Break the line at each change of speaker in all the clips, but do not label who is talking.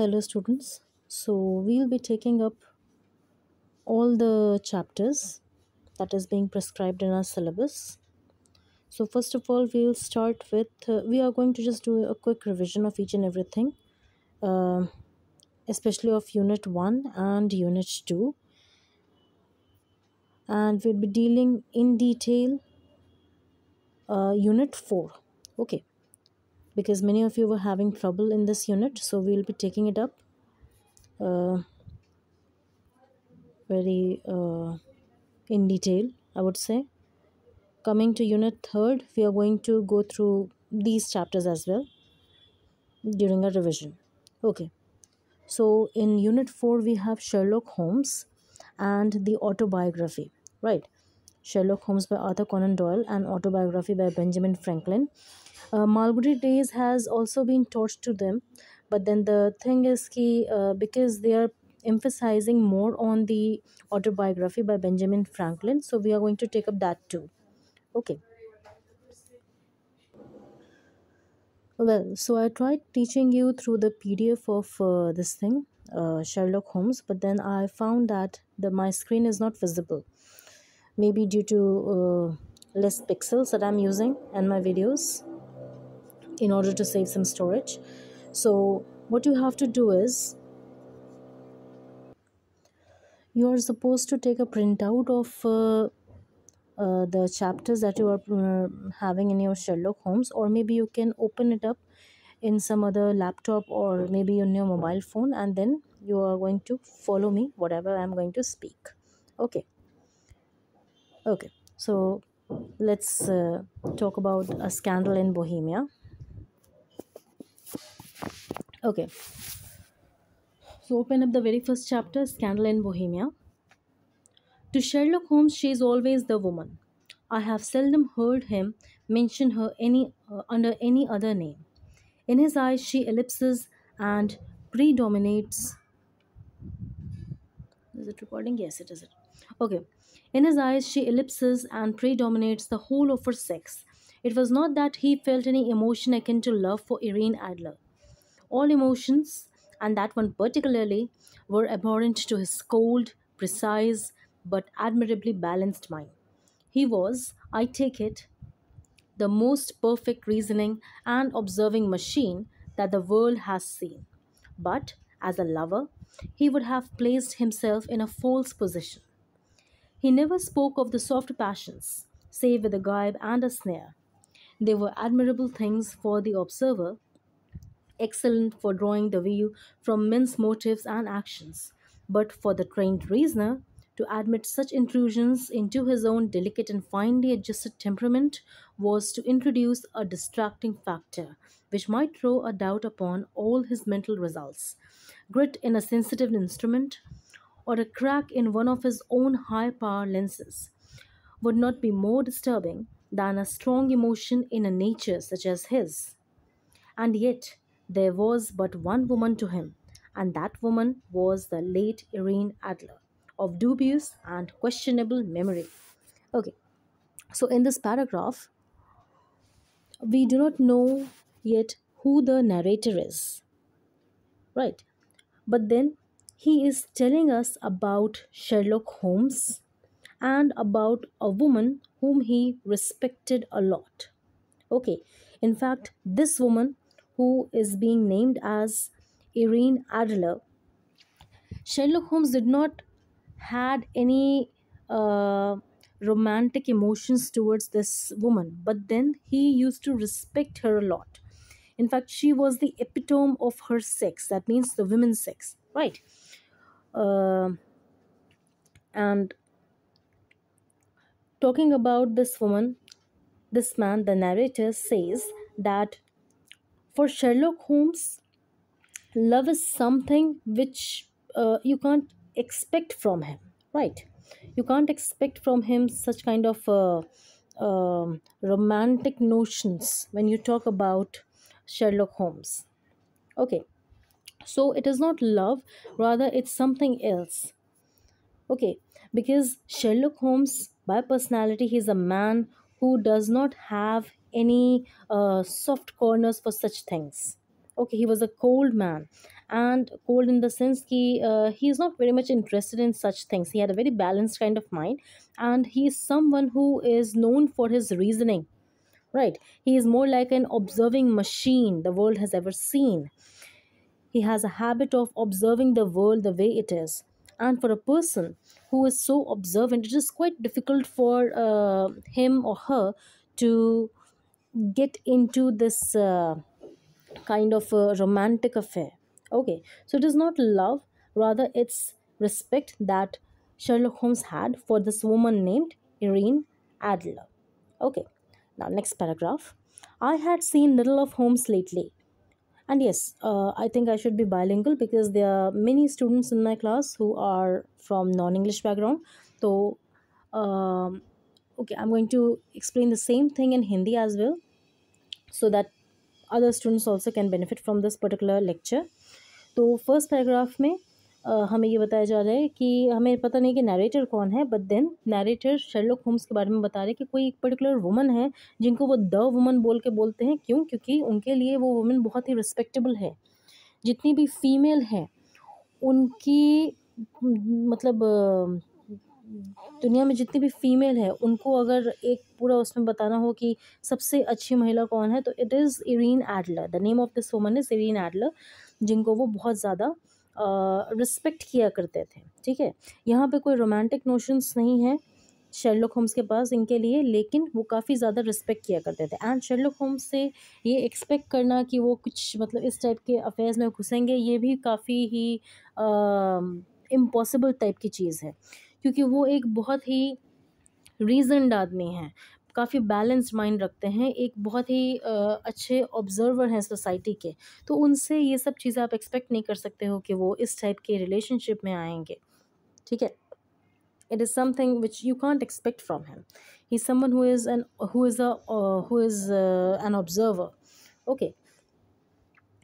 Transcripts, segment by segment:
Hello, students. So, we'll be taking up all the chapters that is being prescribed in our syllabus. So, first of all, we'll start with uh, we are going to just do a quick revision of each and everything, uh, especially of Unit 1 and Unit 2. And we'll be dealing in detail uh, Unit 4. Okay, because many of you were having trouble in this unit, so we'll be taking it up uh, very uh, in detail, I would say. Coming to unit third, we are going to go through these chapters as well during a revision. Okay, so in unit four, we have Sherlock Holmes and the autobiography, right? Sherlock Holmes by Arthur Conan Doyle and autobiography by Benjamin Franklin. Uh, Mulberry Days has also been taught to them, but then the thing is key uh, because they are emphasizing more on the autobiography by Benjamin Franklin, so we are going to take up that too. Okay. Well, so I tried teaching you through the PDF of uh, this thing, uh, Sherlock Holmes, but then I found that the my screen is not visible. Maybe due to uh, less pixels that I'm using in my videos in order to save some storage. So what you have to do is you are supposed to take a printout of uh, uh, the chapters that you are uh, having in your Sherlock Holmes, or maybe you can open it up in some other laptop or maybe on your mobile phone, and then you are going to follow me whatever I'm going to speak. Okay. Okay. So let's uh, talk about a scandal in Bohemia. Okay. So open up the very first chapter, Scandal in Bohemia. To Sherlock Holmes, she is always the woman. I have seldom heard him mention her any uh, under any other name. In his eyes, she ellipses and predominates. Is it recording? Yes, it is. It. Okay. In his eyes, she ellipses and predominates the whole of her sex. It was not that he felt any emotion akin to love for Irene Adler. All emotions, and that one particularly, were abhorrent to his cold, precise, but admirably balanced mind. He was, I take it, the most perfect reasoning and observing machine that the world has seen. But, as a lover, he would have placed himself in a false position. He never spoke of the soft passions, save with a gibe and a snare. They were admirable things for the observer, excellent for drawing the view from men's motives and actions. But for the trained reasoner, to admit such intrusions into his own delicate and finely adjusted temperament was to introduce a distracting factor which might throw a doubt upon all his mental results. Grit in a sensitive instrument, or a crack in one of his own high power lenses, would not be more disturbing than a strong emotion in a nature such as his. And yet, there was but one woman to him, and that woman was the late Irene Adler of dubious and questionable memory. Okay, so in this paragraph, we do not know yet who the narrator is, right? But then he is telling us about Sherlock Holmes and about a woman whom he respected a lot. Okay, in fact, this woman who is being named as Irene Adler, Sherlock Holmes did not had any uh, romantic emotions towards this woman, but then he used to respect her a lot. In fact, she was the epitome of her sex. That means the women's sex, right? Uh, and talking about this woman, this man, the narrator says that for Sherlock Holmes, love is something which uh, you can't expect from him right? You can't expect from him such kind of uh, uh, romantic notions when you talk about sherlock holmes. Okay so it is not love rather it's something else. Okay because sherlock holmes by personality he's a man who does not have any uh, soft corners for such things. Okay he was a cold man. And cold in the sense he uh, he is not very much interested in such things. He had a very balanced kind of mind. And he is someone who is known for his reasoning. Right? He is more like an observing machine the world has ever seen. He has a habit of observing the world the way it is. And for a person who is so observant it is quite difficult for uh, him or her to get into this uh, kind of romantic affair. Okay so it is not love rather it's respect that sherlock holmes had for this woman named irene adler. Okay now next paragraph. I had seen little of holmes lately. And yes, uh, I think I should be bilingual because there are many students in my class who are from non-English background. So, um, okay, I'm going to explain the same thing in Hindi as well, so that other students also can benefit from this particular lecture. तो first paragraph में uh, हमें ये बताया जा रहा है कि हमें पता नहीं कि नरेटर कौन है but then narrator Sherlock Holmes के बारे में बता रहे हैं कि कोई एक पर्टिकुलर वुमन है जिनको वो द वुमन बोल के बोलते हैं। क्यों? क्योंकि उनके लिए वो वुमन बहुत ही रिस्पेक्टेबल है। जितनी भी फीमेल है उनकी मतलब दुनिया में जितनी भी फीमेल है, उनको अगर एक पूरा उसमें बताना हो कि सबसे अच्छी महिला कौन है तो it is Irene Adler the name of this woman is Irene Adler जिनको वो बहुत ज़्यादा रिस्पेक्ट किया करते थे, ठीक है? यहाँ पे कोई रोमांटिक नोशंस नहीं है शेरलॉक होम्स के पास इनके लिए, लेकिन वो काफ़ी ज़्यादा रिस्पेक्ट किया करते थे। एंड शेरलॉक होम्स से ये एक्सपेक्ट करना कि वो कुछ मतलब इस टाइप के अफेयर्स में घुसेंगे, ये भी काफ़ी ही इम्पॉसिबल टाइप की चीज़ है। क्योंकि वो एक बहुत ही रीजनड आदमी हैं। काफ़ी बैलेंस्ड माइंड रखते हैं, एक बहुत ही अच्छे ऑब्जर्वर हैं सोसाइटी के। तो उनसे ये सब चीज़ें आप एक्सपेक्ट नहीं कर सकते हो कि वो इस टाइप के रिलेशनशिप में आएँगे। ठीक है? It is something which you can't expect from him he someone who is an who is who is an observer okay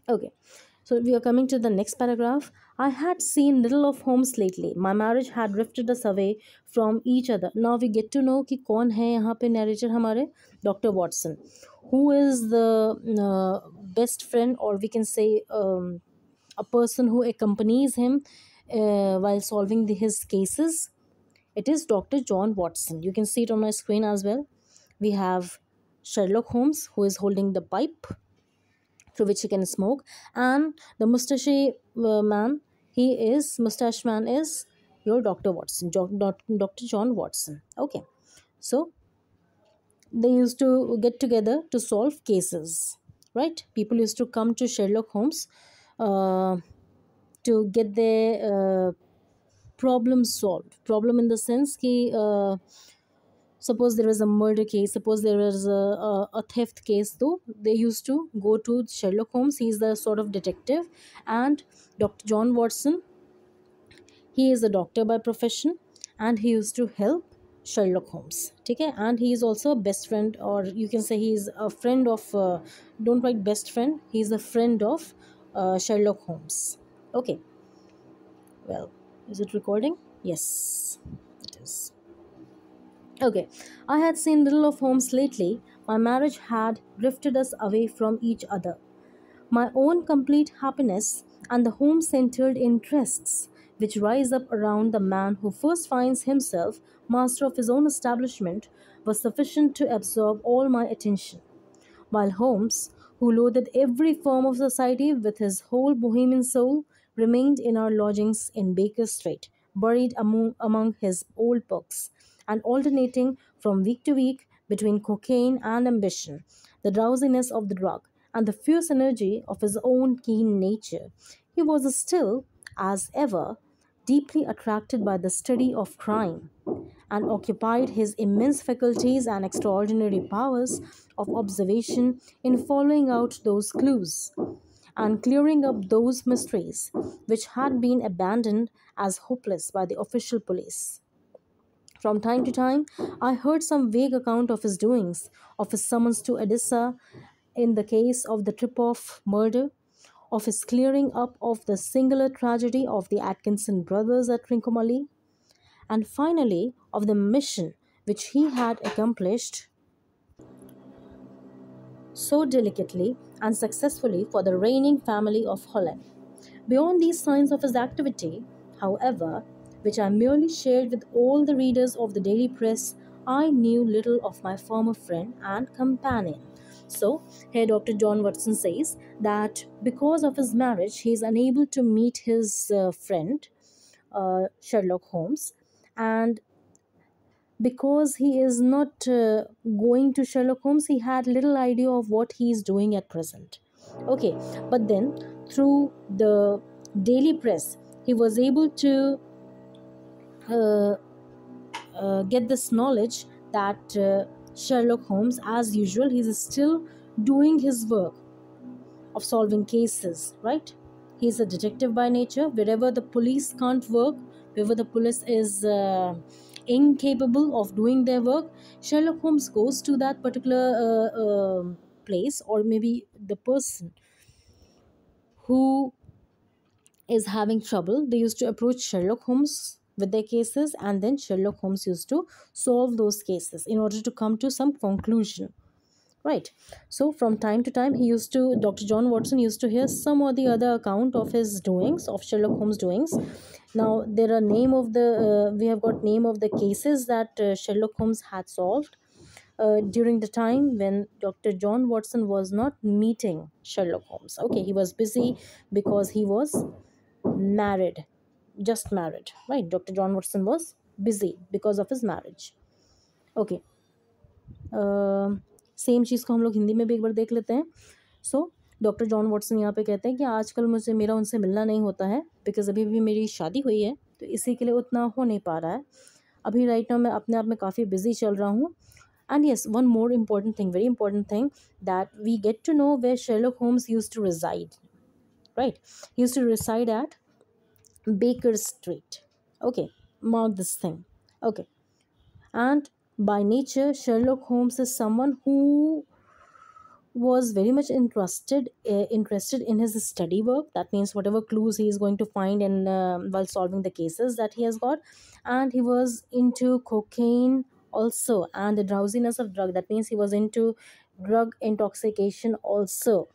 okay so we are coming to the next paragraph I had seen little of Holmes lately. My marriage had drifted us away from each other. Now we get to know कि कौन है यहाँ पे narrator Dr. Watson, who is the uh, best friend or we can say um, a person who accompanies him uh, while solving the, his cases. It is Dr. John Watson. You can see it on my screen as well. We have Sherlock Holmes who is holding the pipe through which he can smoke and the mustache uh, man he is mustache man is your Dr. Watson, Dr. John Watson. Okay, so they used to get together to solve cases, right? People used to come to Sherlock Holmes uh, to get their uh, problem solved problem in the sense कि uh, suppose there was a murder case suppose there was a, a, a theft case too. they used to go to sherlock holmes he's the sort of detective and dr john watson he is a doctor by profession and he used to help Sherlock Holmes. Okay, and he is also a best friend, or you can say he is a friend of. Uh, don't write best friend. He is a friend of uh, Sherlock Holmes. Okay. Well, is it recording? Yes. Okay, I had seen little of Holmes lately. My marriage had drifted us away from each other. My own complete happiness and the home centered interests which rise up around the man who first finds himself master of his own establishment were sufficient to absorb all my attention while Holmes, who loathed every form of society with his whole bohemian soul, remained in our lodgings in Baker Street, buried among, among his old books, and alternating from week to week between cocaine and ambition, the drowsiness of the drug, and the fierce energy of his own keen nature. He was still, as ever, deeply attracted by the study of crime and occupied his immense faculties and extraordinary powers of observation in following out those clues and clearing up those mysteries which had been abandoned as hopeless by the official police. From time to time, I heard some vague account of his doings, of his summons to Odessa in the case of the Trepoff murder, of his clearing up of the singular tragedy of the Atkinson brothers at Trincomalee, and finally of the mission which he had accomplished so delicately and successfully for the reigning family of Holland. Beyond these signs of his activity, however, which I merely shared with all the readers of the daily press, I knew little of my former friend and companion. So, here Dr. John Watson says that because of his marriage, he is unable to meet his uh, friend uh, Sherlock Holmes, and because he is not uh, going to Sherlock Holmes, he had little idea of what he is doing at present. Okay, but then through the daily press, he was able to get this knowledge that uh, Sherlock Holmes, as usual, he's still doing his work of solving cases, right? He's a detective by nature. Wherever the police can't work, wherever the police is uh, incapable of doing their work, Sherlock Holmes goes to that particular uh, uh, place, or maybe the person who is having trouble. They used to approach Sherlock Holmes with their cases, and then Sherlock Holmes used to solve those cases in order to come to some conclusion right? So from time to time he used to dr john watson used to hear some or the other account of his doings of sherlock holmes doings. Now there are name of the uh, we have got name of the cases that uh, sherlock holmes had solved uh, during the time when dr john watson was not meeting sherlock holmes. Okay he was busy because he was married just married, right? Dr john watson was busy because of his marriage. Okay. Same चीज़ को हम लोग हिंदी में भी एक बार देख लेते हैं। So doctor John Watson यहाँ पे कहते हैं कि आजकल मुझे मेरा उनसे मिलना नहीं होता है बिकॉज़ अभी भी मेरी शादी हुई है तो इसी के लिए उतना हो नहीं पा रहा है। अभी राइट नाउ मैं अपने आप में काफ़ी बिज़ी चल रहा हूँ। And yes one more important thing very important thing that we get to know way Sherlock Holmes use to reside right use to reside at Baker Street. Okay, mark this thing. Okay, and by nature, Sherlock Holmes is someone who was very much interested uh, interested in his study work. That means whatever clues he is going to find and uh, um, while solving the cases that he has got. And he was into cocaine also and the drowsiness of drug. That means he was into drug intoxication also.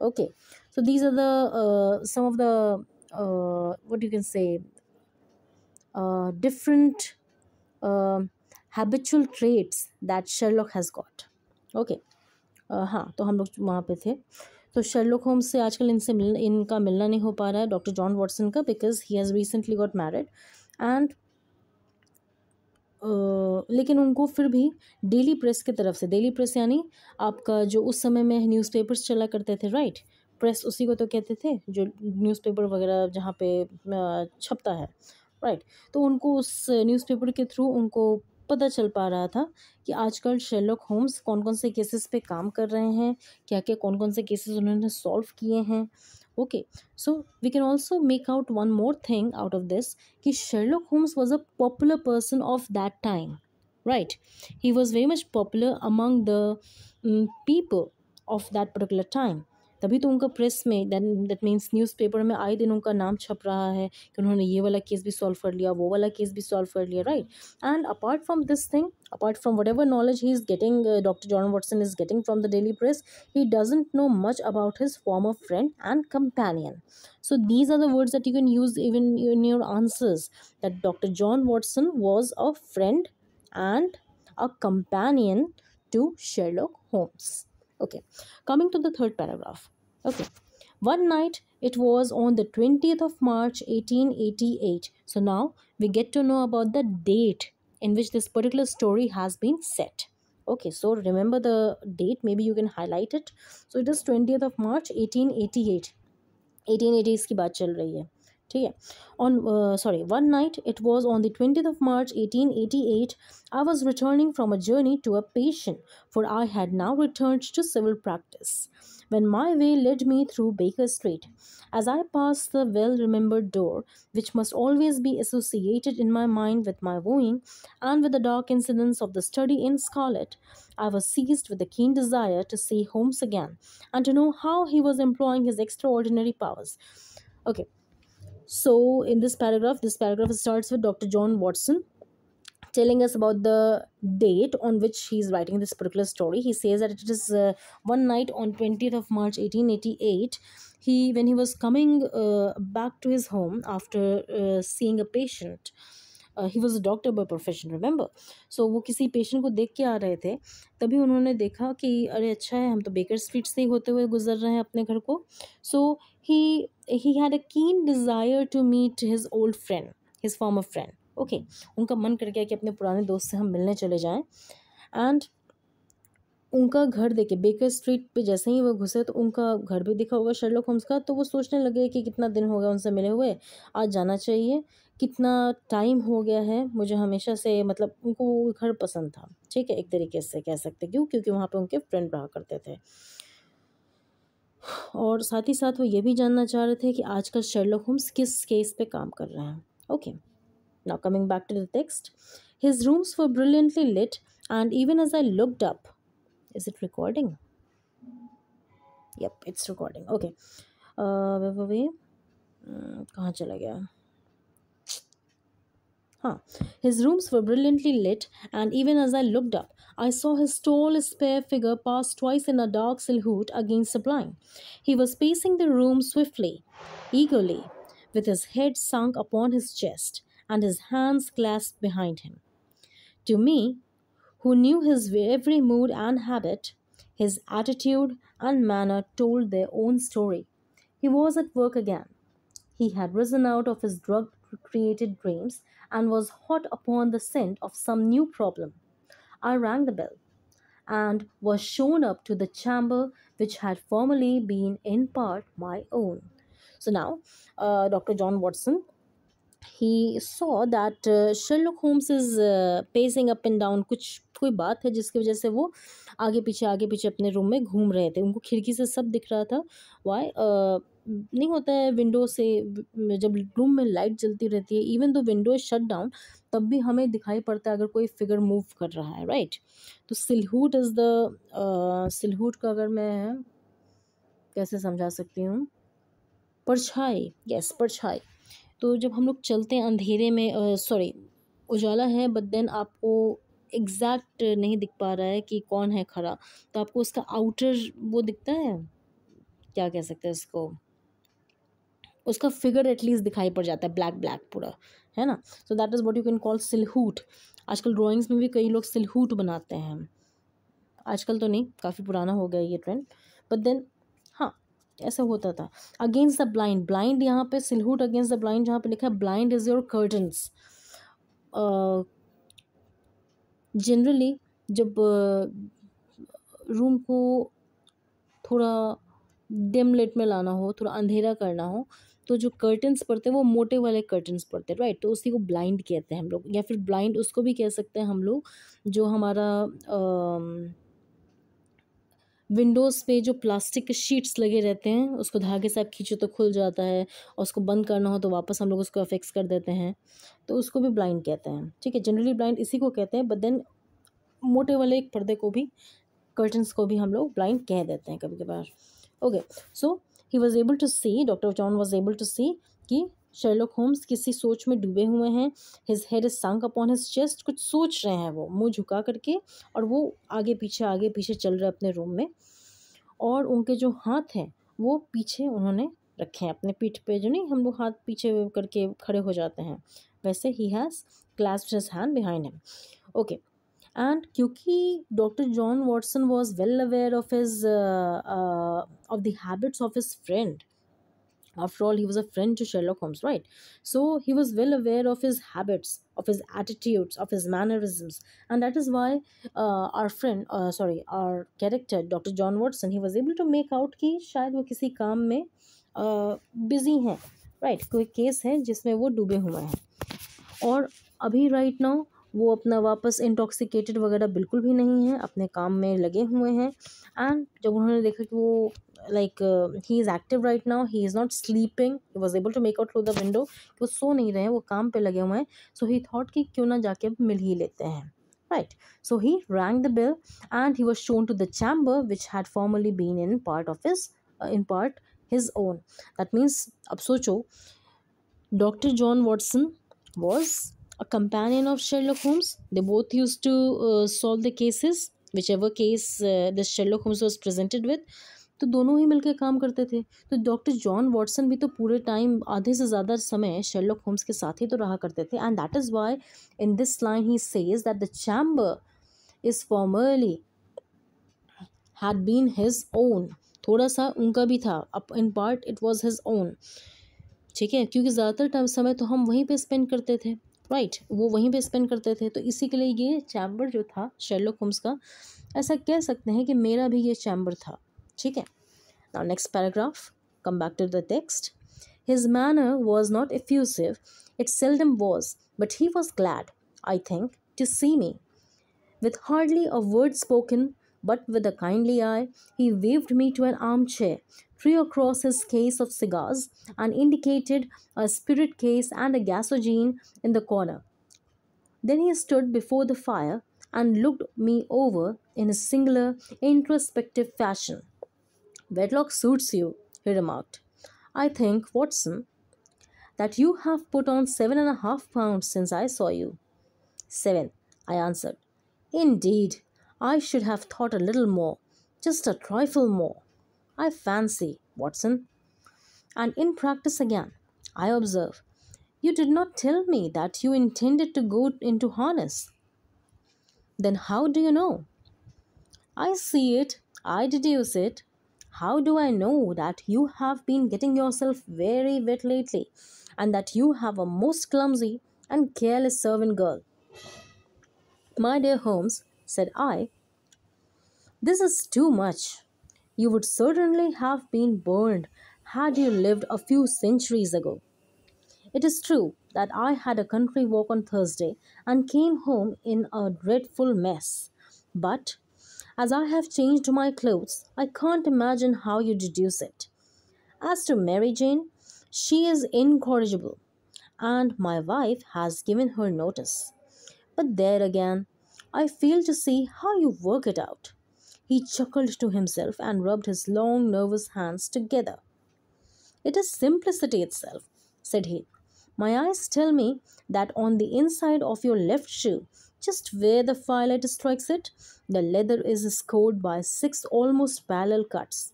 Okay. So these are the uh, some of the uh, what you can say uh, different uh, habitual traits that Sherlock has got okay हाँ तो हम लोग वहाँ पे थे। तो Sherlock Holmes से आजकल इनसे मिल इनका मिलना नहीं हो पा रहा है डॉक्टर जॉन वॉटसन का because he has recently got married and लेकिन उनको फिर भी डेली प्रेस की तरफ़ से डेली प्रेस यानी आपका जो उस समय में न्यूज़पेपर्स चला करते थे राइट प्रेस उसी को तो कहते थे, जो न्यूज़पेपर वगैरह जहाँ पे छपता है राइट तो उनको उस न्यूज़पेपर के थ्रू उनको पता चल पा रहा था कि आजकल शेरलॉक होम्स कौन कौन से केसेस पे काम कर रहे हैं क्या क्या कौन कौन से केसेस उन्होंने सॉल्व किए हैं। Okay so we can also make out one more thing out of this कि Sherlock Holmes was a popular person of that time right he was very much popular among the people of that particular time तभी तो उनका press में then that means newspaper में आए दिन उनका नाम छप रहा है कि उन्होंने ये वाला केस भी सॉल्व कर लिया वो वाला केस भी सॉल्व कर लिया right and apart from this thing apart from whatever knowledge he is getting uh, dr john watson is getting from the daily press he doesn't know much about his former friend and companion so these are the words that you can use even in your answers that dr john watson was a friend and a companion to sherlock holmes okay coming to the third paragraph Okay. One night, it was on the 20th of March 1888. So now we get to know about the date in which this particular story has been set. Okay, so remember the date, maybe you can highlight it. So it is 20th of March 1888. 1880 इसकी बात चल रही है ठीक है on sorry one night it was on the twenty of March eighteen eighty eight I was returning from a journey to a patient for I had now return to civil practice when my way led me through Baker Street. As I passed the well remembered door, which must always be associated in my mind with my wooing and with the dark incidents of the study in scarlet, I was seized with a keen desire to see Holmes again and to know how he was employing his extraordinary powers. Okay, so in this paragraph, this paragraph starts with Dr. John Watson telling us about the date on which he's writing this particular story. He says that it is uh, one night on 20th of March 1888. he when he was coming uh, back to his home after uh, seeing a patient he was a doctor by profession remember so वो किसी patient को देख के आ रहे थे, तभी उन्होंने देखा कि, अरे अच्छा है, हम तो बेकर स्ट्रीट से ही होते हुए गुजर रहे हैं अपने घर को। सो ही he had a keen desire to meet his old friend his former friend okay उनका मन कर गया कि अपने पुराने दोस्त से हम मिलने चले जाएँ। एंड उनका घर देखे बेकर स्ट्रीट पे जैसे ही वो घुसे तो उनका घर भी दिखा होगा शर्लोक होम्स का तो वो सोचने लगे कि कितना दिन हो गया उनसे मिले हुए, आज जाना चाहिए। कितना टाइम हो गया है, मुझे हमेशा से मतलब उनको वो घर पसंद था। ठीक है, एक तरीके से कह सकते क्यों? क्योंकि वहाँ पर उनके फ्रेंड रहा करते थे। और साथ ही साथ वो ये भी जानना चाह रहे थे कि आजकल शर्लोक होम्स किस केस पे काम कर रहे हैं। Okay now coming back to the text his rooms were brilliantly lit and even as I looked up is it recording yep it's recording okay uh वे वे कहाँ चला गया Huh. His rooms were brilliantly lit, and even as I looked up, I saw his tall, spare figure pass twice in a dark silhouette against the blind. He was pacing the room swiftly, eagerly, with his head sunk upon his chest and his hands clasped behind him. To me, who knew his every mood and habit, his attitude and manner told their own story. He was at work again. He had risen out of his drug created dreams and was hot upon the scent of some new problem. I rang the bell and was shown up to the chamber which had formerly been in part my own. So now, uh, Dr. John Watson he saw that uh, Sherlock Holmes is uh, pacing up and down कुछ कोई बात है जिसकी वजह से वो आगे पीछे आगे पीछे अपने रूम में घूम रहे थे। उनको खिड़की से सब दिख रहा था। वाई नहीं होता है विंडो से जब रूम में लाइट जलती रहती है even though window shut down तब भी हमें दिखाई पड़ता है अगर कोई फिगर मूव कर रहा है राइट तो सिलहूट इज़ द सिलहूट का अगर मैं कैसे समझा सकती हूँ? परछाई यस परछाई। तो जब हम लोग चलते हैं अंधेरे में सॉरी उजाला है बट देन आपको एग्जैक्ट नहीं दिख पा रहा है कि कौन है खड़ा। तो आपको उसका आउटर वो दिखता है? क्या कह सकते हैं इसको? उसका फिगर एटलीस्ट दिखाई पड़ जाता है ब्लैक ब्लैक पूरा, है ना? So that is what you can call silhouette आजकल ड्राइंग्स में भी कई लोग सिलहूट बनाते हैं। आजकल तो नहीं, काफ़ी पुराना हो गया ये ट्रेंड बट देन ऐसा होता था। अगेंस्ट द ब्लाइंड ब्लाइंड यहाँ पे सिलहूट अगेंस्ट द ब्लाइंड जहाँ पे लिखा है blind is your curtains generally जब रूम को थोड़ा डिम लाइट में लाना हो, थोड़ा अंधेरा करना हो तो जो कर्टन्स पड़ते हैं वो मोटे वाले कर्टन्स पड़ते हैं राइट तो उसी को ब्लाइंड कहते हैं हम लोग, या फिर ब्लाइंड उसको भी कह सकते हैं हम लोग, जो हमारा विंडोज़ पे जो प्लास्टिक के शीट्स लगे रहते हैं, उसको धागे से आप खींचो तो खुल जाता है और उसको बंद करना हो तो वापस हम लोग उसको अफेक्स कर देते हैं। तो उसको भी ब्लाइंड कहते हैं, ठीक है? जनरली ब्लाइंड इसी को कहते हैं बट देन मोटे वाले एक पर्दे को भी कर्टन्स को भी हम लोग ब्लाइंड कह देते हैं कभी कभार okay so he was able to see doctor John was able to see कि शर्लॉक होम्स किसी सोच में डूबे हुए हैं। His head is sunk upon his chest कुछ सोच रहे हैं वो, मुँह झुका करके, और वो आगे पीछे आगे पीछे चल रहे अपने रूम में। और उनके जो हाथ हैं, वो पीछे उन्होंने रखे हैं। अपने पीठ पे जो नहीं, हम लोग हाथ पीछे करके खड़े हो जाते हैं। वैसे he has clasped his hand behind him okay and क्योंकि doctor John Watson was well aware of his of the habits of his friend after all he was a friend to sherlock holmes right so he was well aware of his habits of his attitudes of his mannerisms and that is why uh, our friend uh, sorry our character dr john watson he was able to make out कि शायद वो किसी काम में busy हैं right कोई case है जिसमें वो डूबे हुए हैं और अभी राइट नाउ वो अपना वापस इंटॉक्सिकेटेड वगैरह बिल्कुल भी नहीं है, अपने काम में लगे हुए हैं। एंड जब उन्होंने देखा कि वो like he is active right now he is not sleeping was able to make out through the window कि वो सो नहीं रहे हैं, वो काम पे लगे हुए हैं। सो ही थॉट कि क्यों ना जाके अब मिल ही लेते हैं, right? So he rang the bell and he was shown to the chamber which had formerly been in part of his, in part his own. That means ab socho dr john watson was a companion of sherlock holmes they both used to uh, solve the cases whichever case uh, this sherlock holmes was presented with तो दोनों ही मिलकर काम करते थे। तो doctor John Watson भी तो पूरे टाइम आधे से ज़्यादा समय शेरलॉक होम्स के साथ ही तो रहा करते थे। And that is why in this line he says that the chamber is formerly had been his own थोड़ा सा उनका भी था up in part it was his own ठीक है क्योंकि ज़्यादातर टाइम समय तो हम वहीं पे स्पेंड करते थे। राइट right, वो वहीं पे स्पेंड करते थे। तो इसी के लिए ये चैम्बर जो था शेरलॉक होम्स का ऐसा कह सकते हैं कि मेरा भी ये चैम्बर था। ठीक है? Now next paragraph come back to the text his manner was not effusive it seldom was but he was glad I think to see me With hardly a word spoken, but with a kindly eye, he waved me to an armchair, threw across his case of cigars, and indicated a spirit case and a gasogene in the corner. Then he stood before the fire and looked me over in a singular, introspective fashion. Wedlock suits you, he remarked. I think, Watson, that you have put on seven and a half pounds since I saw you. Seven, I answered. Indeed, I should have thought a little more, just a trifle more. I fancy, Watson. And in practice again, I observe, you did not tell me that you intended to go into harness. Then how do you know? I see it, I deduce it. How do I know that you have been getting yourself very wet lately and that you have a most clumsy and careless servant girl? My dear Holmes, said I, this is too much. You would certainly have been burned had you lived a few centuries ago. It is true that I had a country walk on Thursday and came home in a dreadful mess. But as I have changed my clothes, I can't imagine how you deduce it. As to Mary Jane, she is incorrigible, and my wife has given her notice. But there again, I fail to see how you work it out. He chuckled to himself and rubbed his long, nervous hands together. It is simplicity itself, said he. My eyes tell me that on the inside of your left shoe, just where the firelight strikes it, the leather is scored by six almost parallel cuts.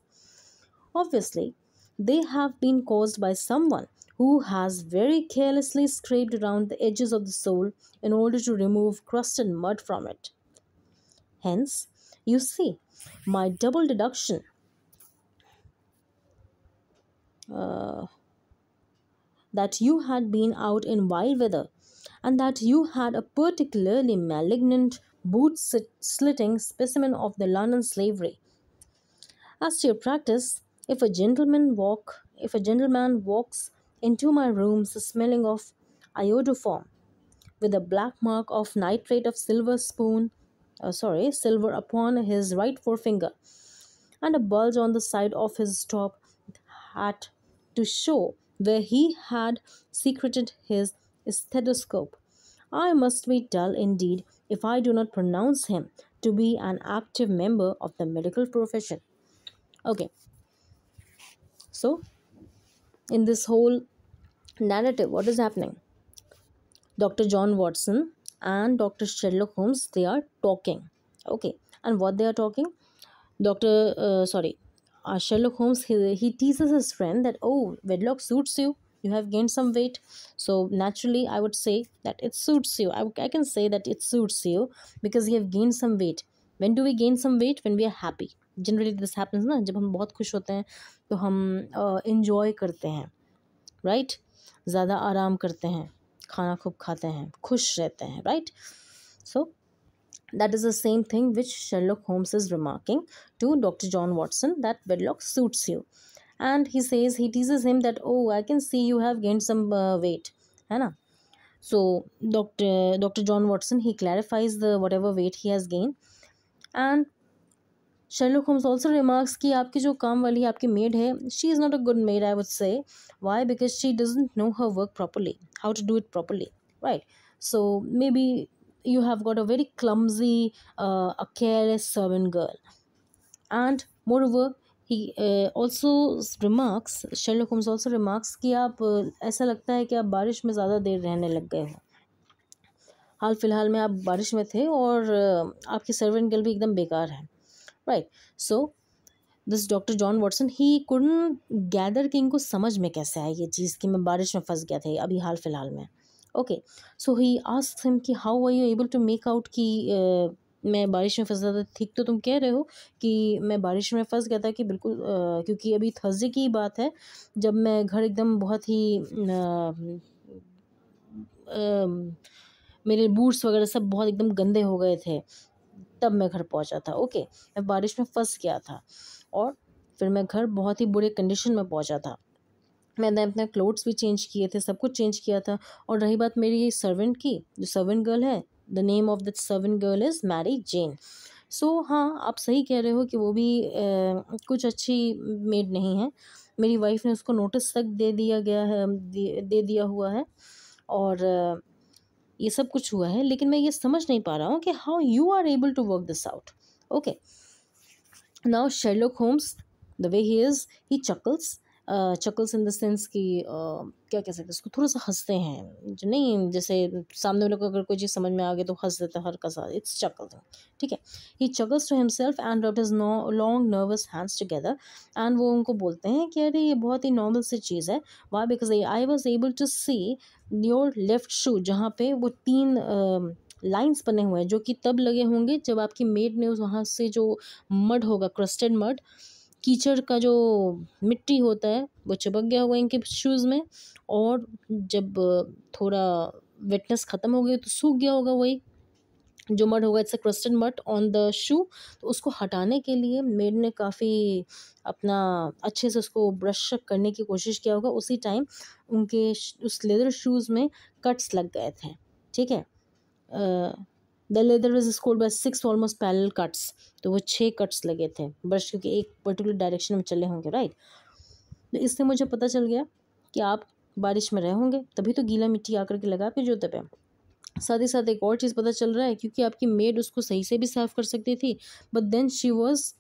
Obviously, they have been caused by someone who has very carelessly scraped around the edges of the sole in order to remove crust and mud from it. Hence, you see, my double deduction uh, that you had been out in wild weather and that you had a particularly malignant boot slitting specimen of the London slavery. As to your practice, if a gentleman walk if a gentleman walks into my rooms smelling of iodoform with a black mark of nitrate of silver spoon uh, sorry silver upon his right forefinger and a bulge on the side of his top hat to show where he had secreted his stethoscope. I must be dull indeed if i do not pronounce him to be an active member of the medical profession. Okay. So in this whole narrative what is happening? Dr john watson and dr sherlock holmes they are talking. Okay. And what they are talking? Dr uh, sorry uh, sherlock holmes he, he teases his friend that oh wedlock suits you. You have gained some weight. So naturally i would say that it suits you. I, I can say that it suits you because you have gained some weight. When do we gain some weight? When we are happy. Generally this happens na jab hum bahut khush hote hain तो हम enjoy uh, करते हैं right ज़्यादा आराम करते हैं खाना खूब खाते हैं खुश रहते हैं right so that is the same thing which Sherlock Holmes is remarking to doctor John Watson that wedlock suits you and he says he teases him that oh I can see you have gained some weight है ना? So doctor doctor John Watson he clarifies the whatever weight he has gained and Sherlock Holmes also remarks कि आपकी जो काम वाली, आपकी maid है she is not a good maid I would say why because she doesn't know her work properly how to do it properly right so may be you have got a very clumsy a careless servant girl and more work he also remarks Sherlock Holmes also remarks कि आप uh, ऐसा लगता है कि आप बारिश में ज़्यादा देर रहने लग गए हो। हाल फ़िलहाल में आप बारिश में थे और आपकी सर्वेंट गर्ल भी एकदम बेकार है। Right. So this doctor John Watson he couldn't gather कि इनको समझ में कैसे आया ये चीज़ कि मैं बारिश में फंस गया था अभी हाल फ़िलहाल में। Okay so he ask him कि how are you able to make out कि मैं बारिश में फंसा था? ठीक तो तुम कह रहे हो कि मैं बारिश में फंस गया था कि बिल्कुल uh, क्योंकि अभी थर्सडे की बात है जब मैं घर एकदम बहुत ही uh, uh, मेरे बूट्स वगैरह सब बहुत एकदम गंदे हो गए थे। तब मैं घर पहुँचा था ओके? मैं बारिश में फंस गया था और फिर मैं घर बहुत ही बुरे कंडीशन में पहुँचा था। मैंने अपने क्लोथ्स भी चेंज किए थे सब कुछ चेंज किया था और रही बात मेरी सर्वेंट की जो सर्वेंट गर्ल है the name of the servant girl is Mary Jane so हाँ आप सही कह रहे हो कि वो भी आ, कुछ अच्छी मेड नहीं है। मेरी वाइफ ने उसको नोटिस तक दे दिया गया है दे, दे दिया हुआ है और ये सब कुछ हुआ है, लेकिन मैं ये समझ नहीं पा रहा हूँ कि how you are able to work this out okay now Sherlock Holmes the way he is he chuckles chuckles in the sense कि क्या कह सकते हैं उसको थोड़ा सा हँसते हैं। जो नहीं जैसे सामने वाले को अगर कोई चीज़ समझ में आ गई तो हंस देता है हर का साथ इट्स चकल ठीक है? He chuckles to himself and rub his no long nervous hands together and वो उनको बोलते हैं कि अरे ये बहुत ही नॉर्मल सी चीज़ है। Why because I was able to see your left shoe जहाँ पे वो तीन uh, लाइंस बने हुए हैं जो कि तब लगे होंगे जब आपकी मेड ने वहाँ से जो मड होगा क्रस्टेड मड कीचड़ का जो मिट्टी होता है, वो चिपक गया होगा इनके शूज़ में और जब थोड़ा वेटनेस ख़त्म हो गई तो सूख गया होगा वही। जो मड होगा it's a crusted mud on the shoe तो उसको हटाने के लिए मेड ने काफ़ी अपना अच्छे से उसको ब्रश करने की कोशिश किया होगा। उसी टाइम उनके उस लेदर शूज़ में कट्स लग गए थे। ठीक है? The leather is scored by six almost parallel cuts तो वो छः कट्स लगे थे ब्रश क्योंकि एक पर्टिकुलर डायरेक्शन में चले होंगे राइट तो इससे मुझे पता चल गया कि आप बारिश में रहे होंगे, तभी तो गीला मिट्टी आकर के लगा आपके जूते पे। साथ ही साथ एक और चीज़ पता चल रहा है, क्योंकि आपकी मेड उसको सही से भी साफ़ कर सकती थी but then she was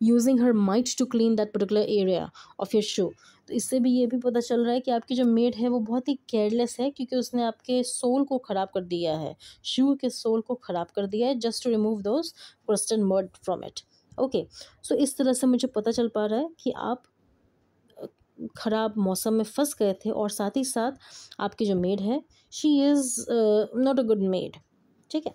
using her might to clean that particular area of your shoe तो इससे भी ये भी पता चल रहा है कि आपकी जो मेड है वो बहुत ही केयरलेस है क्योंकि उसने आपके सोल को ख़राब कर दिया है। शू के सोल को ख़राब कर दिया है just to remove those crusted mud from it okay so इस तरह से मुझे पता चल पा रहा है कि आप ख़राब मौसम में फंस गए थे और साथ ही साथ आपकी जो मेड है she is not a good maid ठीक है?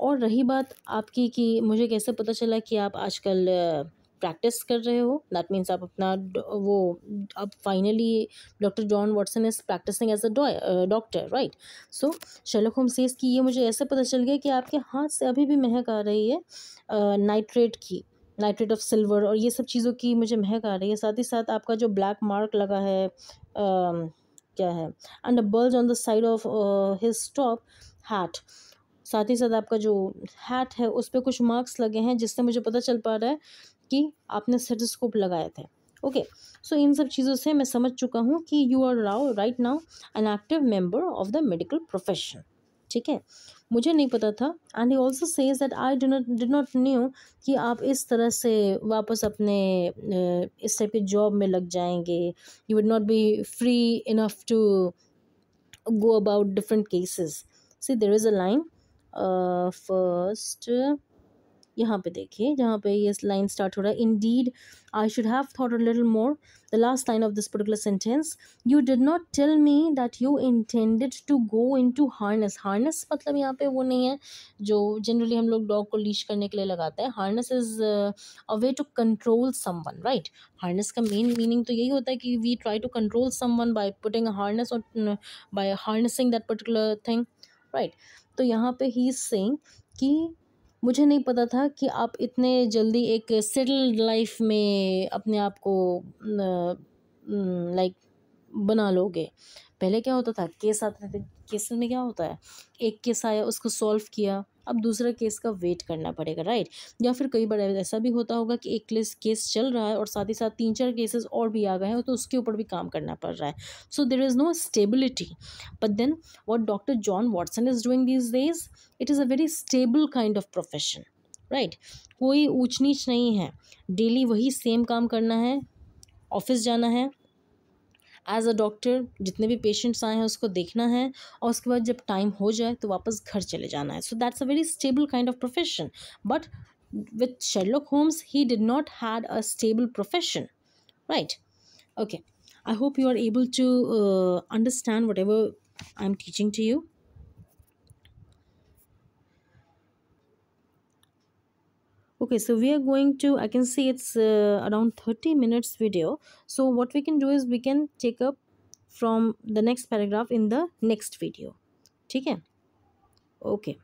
और रही बात आपकी कि मुझे कैसे पता चला कि आप आजकल uh, प्रैक्टिस कर रहे हो दैट मीन्स आप अपना वो अब finally doctor John Watson is practising as a doctor right so Sherlock home says कि ये मुझे ऐसे पता चल गया कि आपके हाथ से अभी भी महक आ रही है नाइट्रेट uh, की नाइट्रेट ऑफ़ सिल्वर और ये सब चीज़ों की मुझे महक आ रही है। साथ ही साथ आपका जो ब्लैक मार्क लगा है uh, क्या है and bulge on the side of his top hat साथ ही साथ आपका जो हैट है उस पर कुछ मार्क्स लगे हैं जिससे मुझे पता चल पा रहा है कि आपने सेटोस्कोप लगाए थे। ओके सो इन सब चीज़ों से मैं समझ चुका हूँ कि you are row right now an active member of the medical profession ठीक है? मुझे नहीं पता था। And he also says that I do not did not knew कि आप इस तरह से वापस अपने इस टाइप के जॉब में लग जाएँगे। You would not be free enough to go about different cases see there is a line first यहाँ पे देखिए, जहाँ पे ये लाइन स्टार्ट हो रहा है indeed I should have thought a little more the last line of this particular sentence you did not tell me that you intended to go into harness harness मतलब यहाँ पे वो नहीं है, जो जनरली हम लोग डॉग को लीश करने के लिए लगाते हैं। Harness is a way to control someone right harness का मेन मीनिंग तो यही होता है कि we try to control someone by putting harness और by harnessing that particular thing right तो यहाँ पे ही सेइंग कि मुझे नहीं पता था कि आप इतने जल्दी एक सेटल्ड लाइफ में अपने आप को लाइक बना लोगे। पहले क्या होता था, केस आते थे, केस में क्या होता है? एक केस आया, उसको सॉल्व किया। अब दूसरा केस का वेट करना पड़ेगा राइट या फिर कई बार ऐसा भी होता होगा कि एक केस चल रहा है और साथ ही साथ तीन चार केसेस और भी आ गए हैं तो उसके ऊपर भी काम करना पड़ रहा है। So there is no stability but then what doctor John Watson is doing these days it is a very stable kind of profession right कोई ऊंच नीच नहीं है। डेली वही सेम काम करना है ऑफ़िस जाना है एज अ डॉक्टर जितने भी पेशेंट्स आए हैं, उसको देखना है और उसके बाद जब टाइम हो जाए तो वापस घर चले जाना है। So that's a very stable kind of profession but with Sherlock Holmes he did not had a stable profession right okay I hope you are able to understand whatever I am teaching to you okay so we are going to i can see it's uh, around 30 minutes video so what we can do is we can take up from the next paragraph in the next video ठीक है okay